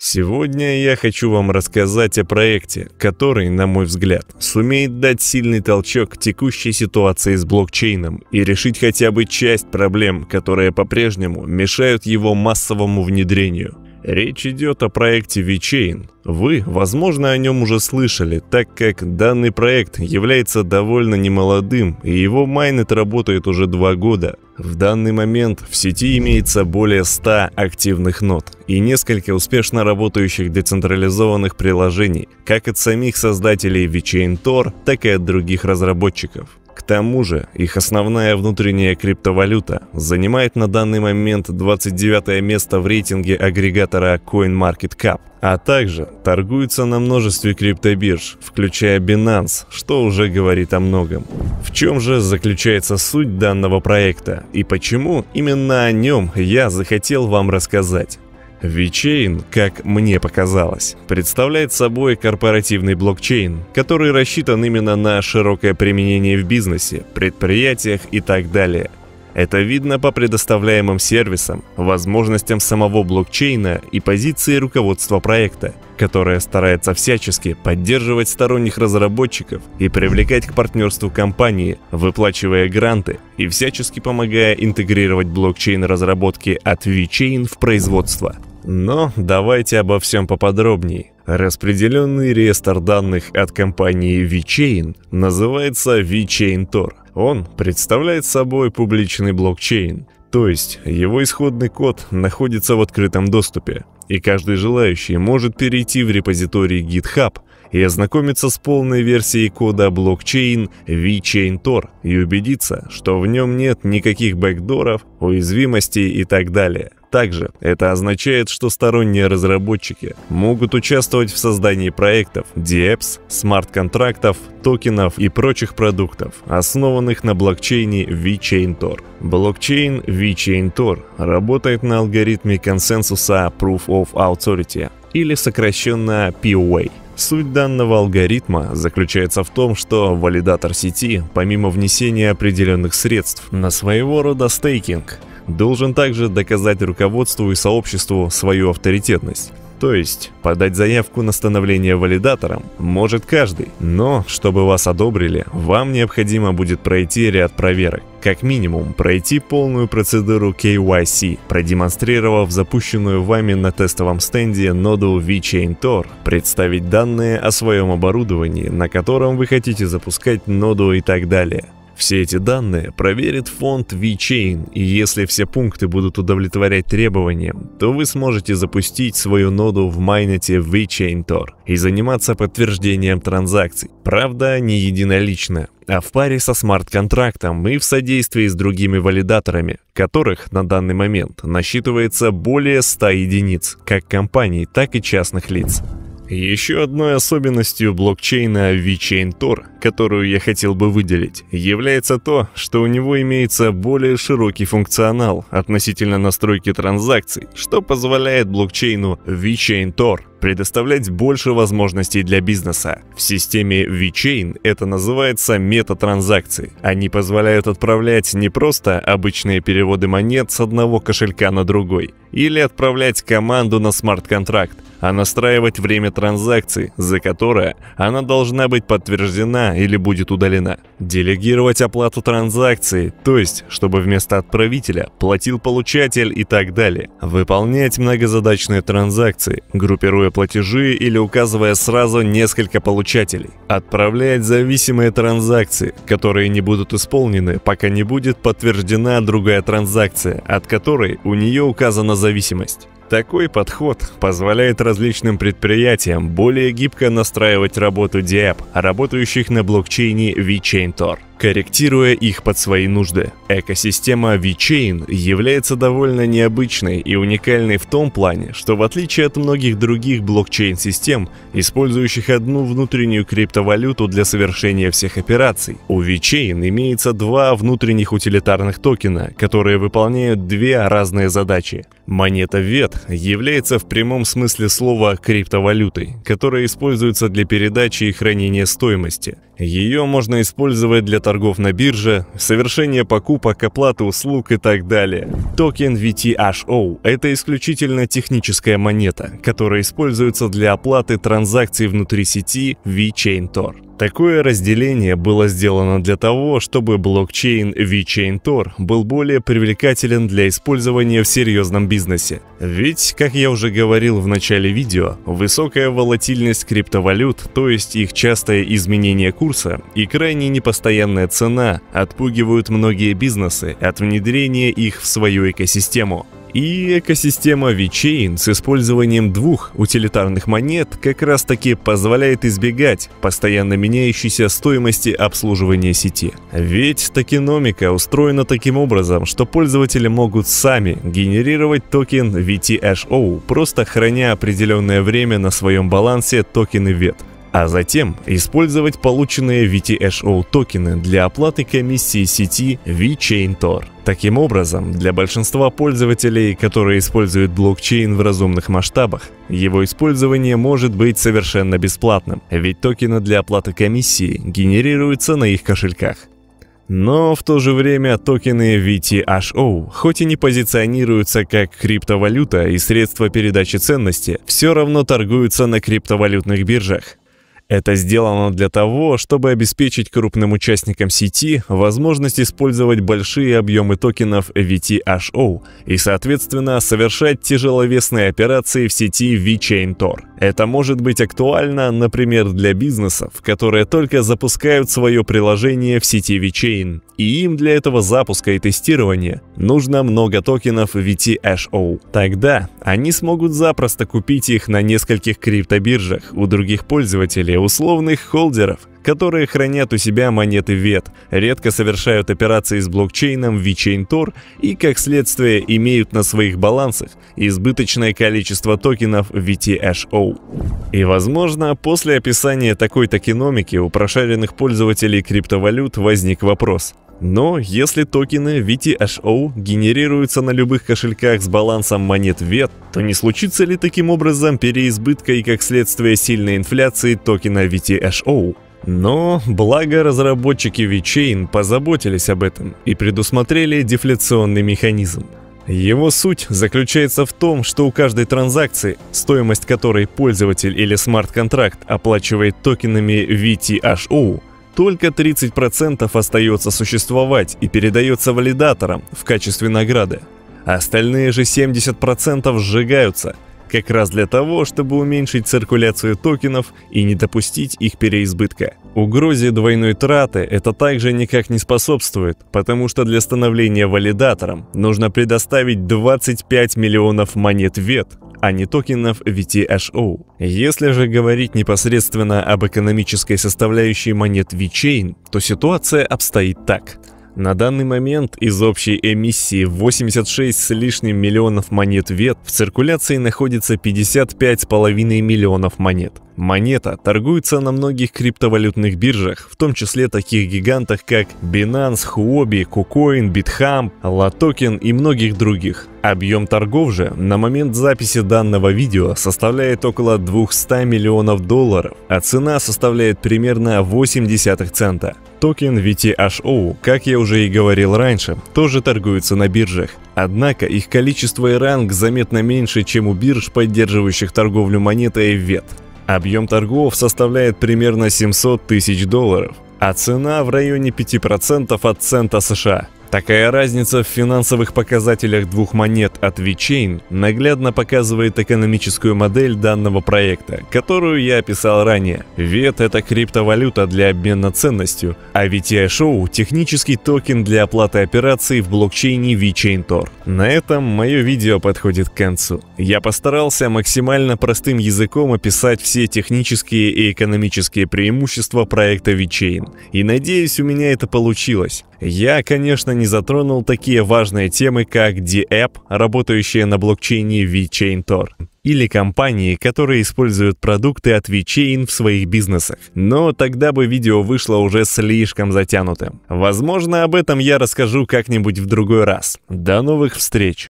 Сегодня я хочу вам рассказать о проекте, который, на мой взгляд, сумеет дать сильный толчок к текущей ситуации с блокчейном и решить хотя бы часть проблем, которые по-прежнему мешают его массовому внедрению. Речь идет о проекте VeChain. Вы, возможно, о нем уже слышали, так как данный проект является довольно немолодым, и его майнет работает уже два года. В данный момент в сети имеется более 100 активных нод и несколько успешно работающих децентрализованных приложений, как от самих создателей VeChain Tor, так и от других разработчиков. Тому же, их основная внутренняя криптовалюта занимает на данный момент 29 место в рейтинге агрегатора CoinMarketCap, а также торгуются на множестве криптобирж, включая Binance, что уже говорит о многом. В чем же заключается суть данного проекта и почему именно о нем я захотел вам рассказать? VeChain, как мне показалось, представляет собой корпоративный блокчейн, который рассчитан именно на широкое применение в бизнесе, предприятиях и так далее. Это видно по предоставляемым сервисам, возможностям самого блокчейна и позиции руководства проекта, которое старается всячески поддерживать сторонних разработчиков и привлекать к партнерству компании, выплачивая гранты и всячески помогая интегрировать блокчейн разработки от VeChain в производство – но давайте обо всем поподробнее. Распределенный реестр данных от компании VeChain называется VeChain Tor. Он представляет собой публичный блокчейн, то есть его исходный код находится в открытом доступе, и каждый желающий может перейти в репозиторий GitHub и ознакомиться с полной версией кода блокчейн VeChain Tor и убедиться, что в нем нет никаких бэкдоров, уязвимостей и так далее. Также это означает, что сторонние разработчики могут участвовать в создании проектов, DApps, смарт-контрактов, токенов и прочих продуктов, основанных на блокчейне VeChain Tor. Блокчейн VeChain Tor работает на алгоритме консенсуса Proof of Authority, или сокращенно POA. Суть данного алгоритма заключается в том, что валидатор сети, помимо внесения определенных средств на своего рода стейкинг, должен также доказать руководству и сообществу свою авторитетность. То есть, подать заявку на становление валидатором может каждый, но, чтобы вас одобрили, вам необходимо будет пройти ряд проверок. Как минимум, пройти полную процедуру KYC, продемонстрировав запущенную вами на тестовом стенде ноду VeChain Tor, представить данные о своем оборудовании, на котором вы хотите запускать ноду и так далее. Все эти данные проверит фонд VeChain, и если все пункты будут удовлетворять требованиям, то вы сможете запустить свою ноду в майнете VeChain Tor и заниматься подтверждением транзакций. Правда, не единолично, а в паре со смарт-контрактом и в содействии с другими валидаторами, которых на данный момент насчитывается более 100 единиц, как компаний, так и частных лиц. Еще одной особенностью блокчейна VeChain Tor, которую я хотел бы выделить, является то, что у него имеется более широкий функционал относительно настройки транзакций, что позволяет блокчейну VeChain Tor предоставлять больше возможностей для бизнеса. В системе VeChain это называется метатранзакции. Они позволяют отправлять не просто обычные переводы монет с одного кошелька на другой, или отправлять команду на смарт-контракт, а настраивать время транзакции, за которое она должна быть подтверждена или будет удалена. Делегировать оплату транзакции, то есть, чтобы вместо отправителя платил получатель и так далее. Выполнять многозадачные транзакции, группируя платежи или указывая сразу несколько получателей. Отправлять зависимые транзакции, которые не будут исполнены, пока не будет подтверждена другая транзакция, от которой у нее указана зависимость. Такой подход позволяет различным предприятиям более гибко настраивать работу DApp, работающих на блокчейне VeChain Tor корректируя их под свои нужды. Экосистема VeChain является довольно необычной и уникальной в том плане, что в отличие от многих других блокчейн-систем, использующих одну внутреннюю криптовалюту для совершения всех операций, у VeChain имеется два внутренних утилитарных токена, которые выполняют две разные задачи. Монета VET является в прямом смысле слова криптовалютой, которая используется для передачи и хранения стоимости, Ее можно использовать для торгов на бирже, совершения покупок, оплаты услуг и так далее. Токен VTHO – это исключительно техническая монета, которая используется для оплаты транзакций внутри сети VChain Tor. Такое разделение было сделано для того, чтобы блокчейн VChain Tor был более привлекателен для использования в серьезном бизнесе. Ведь, как я уже говорил в начале видео, высокая волатильность криптовалют, то есть их частое изменение курса и крайне непостоянная цена отпугивают многие бизнесы от внедрения их в свою экосистему. И экосистема VeChain с использованием двух утилитарных монет как раз таки позволяет избегать постоянно меняющейся стоимости обслуживания сети. Ведь токеномика устроена таким образом, что пользователи могут сами генерировать токен VTHO, просто храня определенное время на своем балансе токены VET а затем использовать полученные VTHO токены для оплаты комиссии сети VeChain Thor. Таким образом, для большинства пользователей, которые используют блокчейн в разумных масштабах, его использование может быть совершенно бесплатным, ведь токены для оплаты комиссии генерируются на их кошельках. Но в то же время токены VTHO, хоть и не позиционируются как криптовалюта и средства передачи ценности, все равно торгуются на криптовалютных биржах. Это сделано для того, чтобы обеспечить крупным участникам сети возможность использовать большие объемы токенов VTHO и, соответственно, совершать тяжеловесные операции в сети VChain Tor. Это может быть актуально, например, для бизнесов, которые только запускают свое приложение в сети VeChain, и им для этого запуска и тестирования нужно много токенов VTHO. Тогда они смогут запросто купить их на нескольких криптобиржах у других пользователей, условных холдеров – которые хранят у себя монеты VET, редко совершают операции с блокчейном VeChain Tor и, как следствие, имеют на своих балансах избыточное количество токенов VTHO. И, возможно, после описания такой токеномики у прошаренных пользователей криптовалют возник вопрос – но если токены VTHO генерируются на любых кошельках с балансом монет VET, то не случится ли таким образом переизбытка и как следствие сильной инфляции токена VTHO? Но, благо разработчики VeChain позаботились об этом и предусмотрели дефляционный механизм. Его суть заключается в том, что у каждой транзакции, стоимость которой пользователь или смарт-контракт оплачивает токенами VTHO, только 30% остается существовать и передается валидаторам в качестве награды. Остальные же 70% сжигаются – как раз для того, чтобы уменьшить циркуляцию токенов и не допустить их переизбытка. Угрозе двойной траты это также никак не способствует, потому что для становления валидатором нужно предоставить 25 миллионов монет VET, а не токенов VTHO. Если же говорить непосредственно об экономической составляющей монет VeChain, то ситуация обстоит так – на данный момент из общей эмиссии 86 с лишним миллионов монет ВЕТ в циркуляции находится 55,5 миллионов монет. Монета торгуется на многих криптовалютных биржах, в том числе таких гигантах, как Binance, Huobi, KuCoin, BitHam, LaToken и многих других. Объем торгов же на момент записи данного видео составляет около 200 миллионов долларов, а цена составляет примерно 0,8 цента. Токен VTHO, как я уже и говорил раньше, тоже торгуется на биржах. Однако их количество и ранг заметно меньше, чем у бирж, поддерживающих торговлю монетой VET. Объем торгов составляет примерно 700 тысяч долларов, а цена в районе 5% от цента США. Такая разница в финансовых показателях двух монет от VeChain наглядно показывает экономическую модель данного проекта, которую я описал ранее. VET — это криптовалюта для обмена ценностью, а VTI-шоу — технический токен для оплаты операций в блокчейне VeChain Tor. На этом мое видео подходит к концу. Я постарался максимально простым языком описать все технические и экономические преимущества проекта VeChain, и надеюсь, у меня это получилось. Я, конечно, не затронул такие важные темы, как D-App, работающие на блокчейне VeChain Tor, или компании, которые используют продукты от VeChain в своих бизнесах. Но тогда бы видео вышло уже слишком затянутым. Возможно, об этом я расскажу как-нибудь в другой раз. До новых встреч!